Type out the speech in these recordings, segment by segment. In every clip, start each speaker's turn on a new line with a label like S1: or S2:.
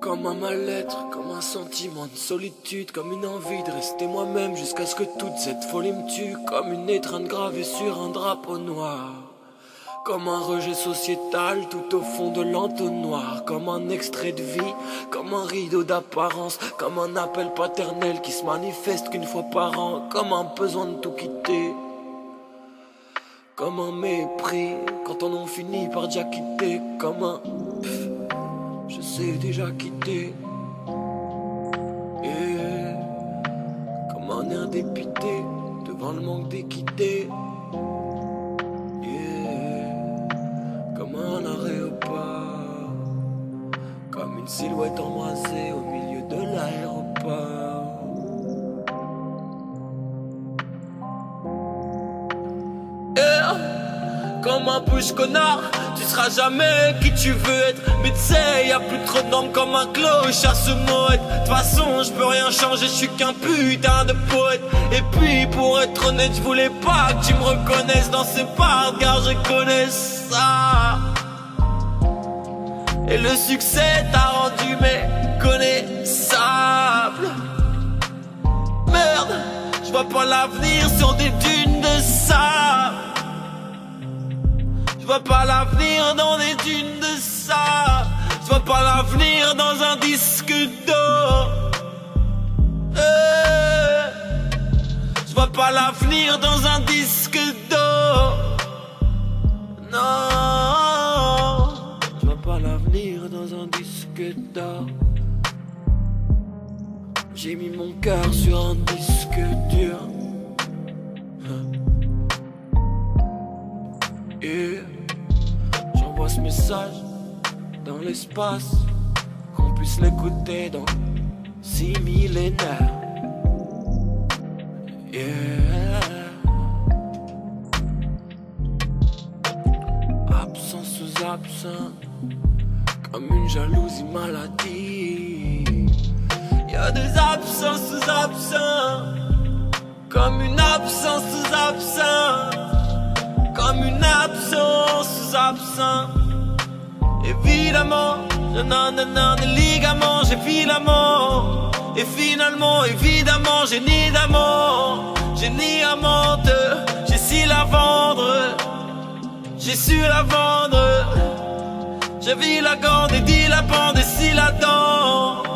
S1: Comme un mal-être, comme un sentiment de solitude, comme une envie de rester moi-même jusqu'à ce que toute cette folie me tue, comme une étreinte gravée sur un drapeau noir. Comme un rejet sociétal tout au fond de l'entonnoir, comme un extrait de vie, comme un rideau d'apparence, comme un appel paternel qui se manifeste qu'une fois par an, comme un besoin de tout quitter. Comme un mépris quand on en finit par déjà quitter, comme un je sais déjà quitter. Et comme un air dépité devant le manque d'équité. Comme une silhouette embrasée au milieu de l'aéroport. comme un bouche connard Tu seras jamais qui tu veux être. Mais tu sais, y a plus trop de comme un à ce mode De toute façon, je peux rien changer, je suis qu'un putain de poète. Et puis, pour être honnête, je voulais pas que tu me reconnaisses dans ces parts Car je connais ça Et le succès t'a rendu méconnaissable Merde, je vois pas l'avenir sur des dunes de sable je vois pas l'avenir dans des dunes de ça. Je vois pas l'avenir dans un disque d'or. Eh. Je vois pas l'avenir dans un disque d'or. Non. Disque d'or. J'ai mis mon cœur sur un disque dur. Et j'envoie ce message dans l'espace, qu'on puisse l'écouter dans six millénaires. Yeah. Absent sous absent, comme une jalousie maladie. Y a des absences sous absents, comme une absence sous absent comme une absence absent. Évidemment, je n'en ai des ligaments, j'ai filaments. Et finalement, évidemment, j'ai ni d'amour, j'ai ni amante, j'ai su la vendre, j'ai su la vendre. J'ai vu la gande et dit la bande et si la dent.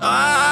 S1: de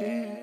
S1: Et